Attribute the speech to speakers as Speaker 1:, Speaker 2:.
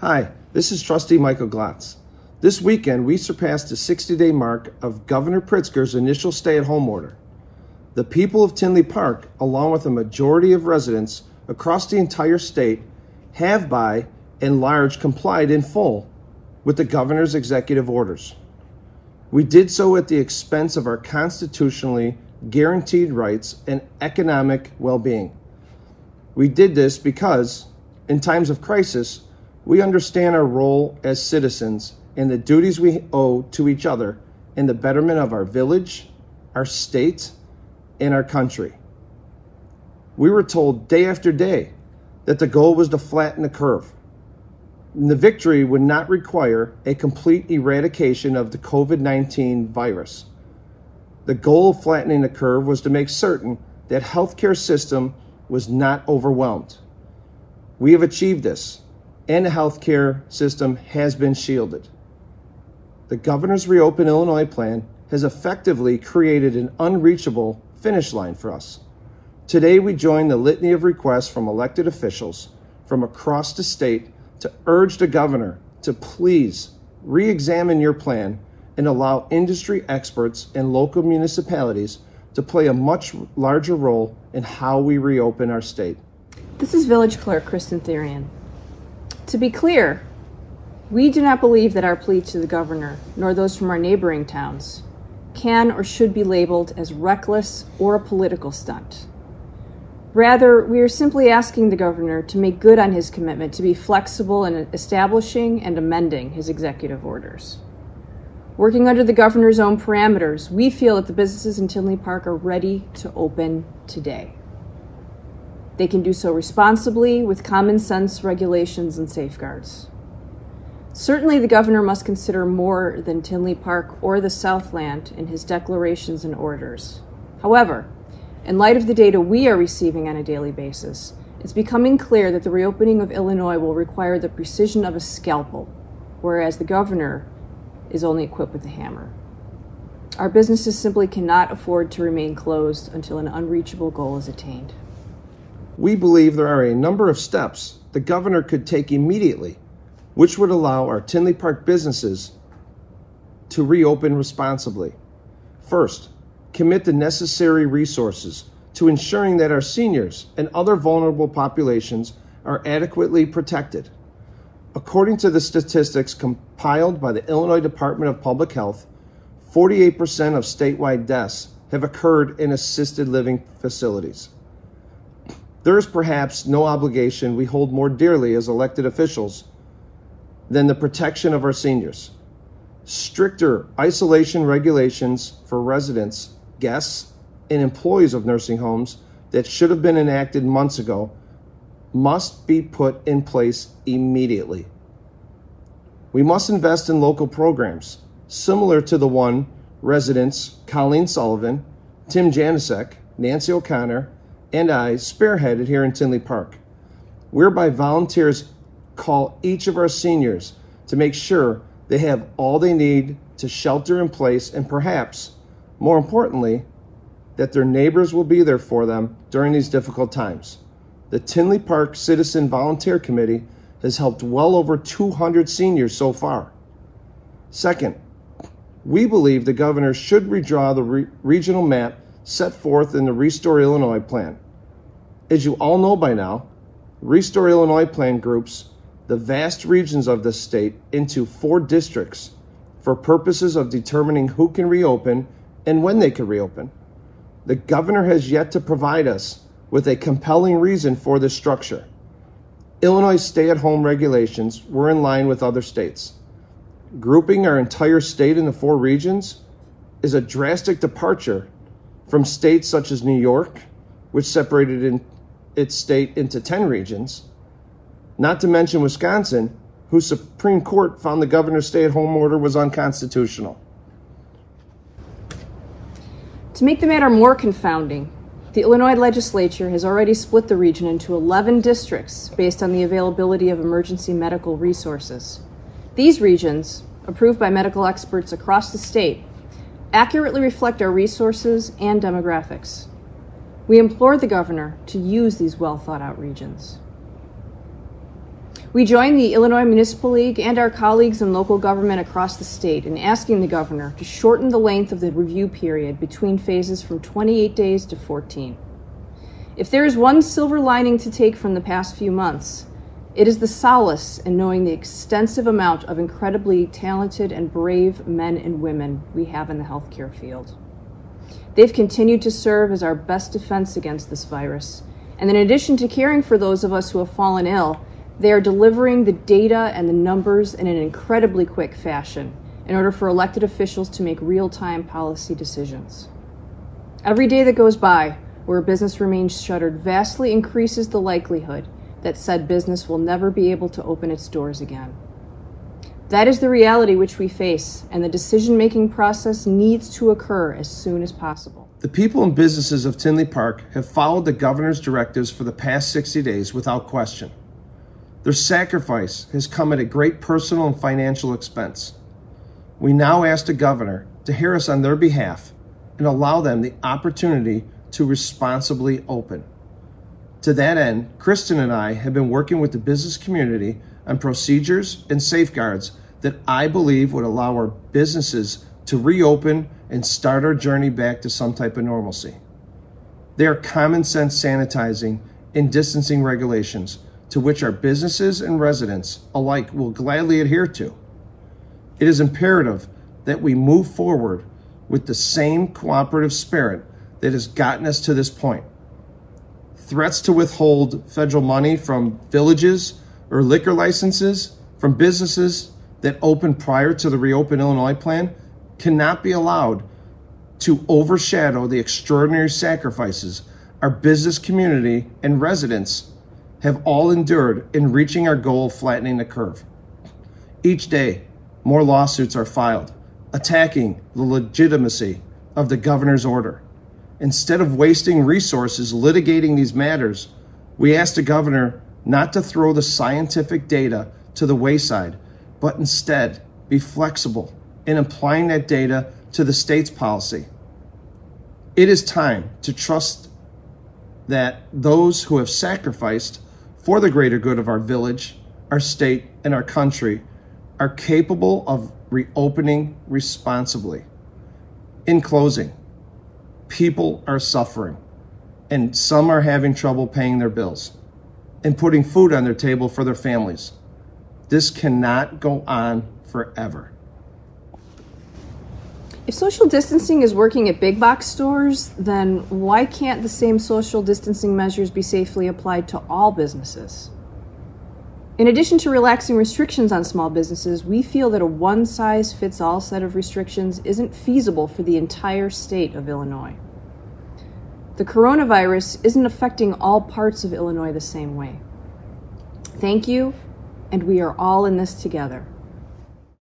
Speaker 1: Hi, this is Trustee Michael Glotz. This weekend, we surpassed the 60 day mark of Governor Pritzker's initial stay at home order. The people of Tinley Park, along with a majority of residents across the entire state, have by and large complied in full with the governor's executive orders. We did so at the expense of our constitutionally guaranteed rights and economic well being. We did this because, in times of crisis, we understand our role as citizens and the duties we owe to each other in the betterment of our village, our state, and our country. We were told day after day that the goal was to flatten the curve. And the victory would not require a complete eradication of the COVID 19 virus. The goal of flattening the curve was to make certain that healthcare system was not overwhelmed. We have achieved this and the healthcare system has been shielded. The governor's Reopen Illinois plan has effectively created an unreachable finish line for us. Today, we join the litany of requests from elected officials from across the state to urge the governor to please re examine your plan and allow industry experts and local municipalities to play a much larger role in how we reopen our state.
Speaker 2: This is Village Clerk Kristin Thirion. To be clear, we do not believe that our plea to the governor, nor those from our neighboring towns, can or should be labeled as reckless or a political stunt. Rather, we are simply asking the governor to make good on his commitment to be flexible in establishing and amending his executive orders. Working under the governor's own parameters, we feel that the businesses in Tinley Park are ready to open today. They can do so responsibly with common sense regulations and safeguards. Certainly, the governor must consider more than Tinley Park or the Southland in his declarations and orders. However, in light of the data we are receiving on a daily basis, it's becoming clear that the reopening of Illinois will require the precision of a scalpel, whereas the governor is only equipped with a hammer. Our businesses simply cannot afford to remain closed until an unreachable goal is attained.
Speaker 1: We believe there are a number of steps the governor could take immediately, which would allow our Tinley Park businesses to reopen responsibly. First, commit the necessary resources to ensuring that our seniors and other vulnerable populations are adequately protected. According to the statistics compiled by the Illinois Department of Public Health, 48% of statewide deaths have occurred in assisted living facilities. There is perhaps no obligation we hold more dearly as elected officials than the protection of our seniors. Stricter isolation regulations for residents, guests, and employees of nursing homes that should have been enacted months ago must be put in place immediately. We must invest in local programs similar to the one residents Colleen Sullivan, Tim Janicek, Nancy O'Connor, and I spearheaded here in Tinley Park, whereby volunteers call each of our seniors to make sure they have all they need to shelter in place and perhaps, more importantly, that their neighbors will be there for them during these difficult times. The Tinley Park Citizen Volunteer Committee has helped well over 200 seniors so far. Second, we believe the governor should redraw the re- regional map set forth in the Restore Illinois plan. As you all know by now, Restore Illinois plan groups the vast regions of the state into four districts for purposes of determining who can reopen and when they can reopen. The governor has yet to provide us with a compelling reason for this structure. Illinois stay at home regulations were in line with other states. Grouping our entire state into four regions is a drastic departure from states such as New York, which separated in its state into 10 regions, not to mention Wisconsin, whose Supreme Court found the governor's stay at home order was unconstitutional.
Speaker 2: To make the matter more confounding, the Illinois legislature has already split the region into 11 districts based on the availability of emergency medical resources. These regions, approved by medical experts across the state, accurately reflect our resources and demographics. We implore the governor to use these well thought out regions. We join the Illinois Municipal League and our colleagues in local government across the state in asking the governor to shorten the length of the review period between phases from 28 days to 14. If there is one silver lining to take from the past few months, it is the solace in knowing the extensive amount of incredibly talented and brave men and women we have in the healthcare field. They've continued to serve as our best defense against this virus. And in addition to caring for those of us who have fallen ill, they are delivering the data and the numbers in an incredibly quick fashion in order for elected officials to make real time policy decisions. Every day that goes by where a business remains shuttered vastly increases the likelihood that said business will never be able to open its doors again. That is the reality which we face, and the decision making process needs to occur as soon as possible.
Speaker 1: The people and businesses of Tinley Park have followed the governor's directives for the past 60 days without question. Their sacrifice has come at a great personal and financial expense. We now ask the governor to hear us on their behalf and allow them the opportunity to responsibly open. To that end, Kristin and I have been working with the business community on procedures and safeguards that I believe would allow our businesses to reopen and start our journey back to some type of normalcy. They are common sense sanitizing and distancing regulations to which our businesses and residents alike will gladly adhere to. It is imperative that we move forward with the same cooperative spirit that has gotten us to this point. Threats to withhold federal money from villages or liquor licenses from businesses that opened prior to the Reopen Illinois plan cannot be allowed to overshadow the extraordinary sacrifices our business community and residents have all endured in reaching our goal of flattening the curve. Each day, more lawsuits are filed attacking the legitimacy of the governor's order. Instead of wasting resources litigating these matters, we ask the governor not to throw the scientific data to the wayside, but instead be flexible in applying that data to the state's policy. It is time to trust that those who have sacrificed for the greater good of our village, our state, and our country are capable of reopening responsibly. In closing, people are suffering, and some are having trouble paying their bills and putting food on their table for their families. This cannot go on forever.
Speaker 2: If social distancing is working at big box stores, then why can't the same social distancing measures be safely applied to all businesses? In addition to relaxing restrictions on small businesses, we feel that a one size fits all set of restrictions isn't feasible for the entire state of Illinois. The coronavirus isn't affecting all parts of Illinois the same way. Thank you, and we are all in this together.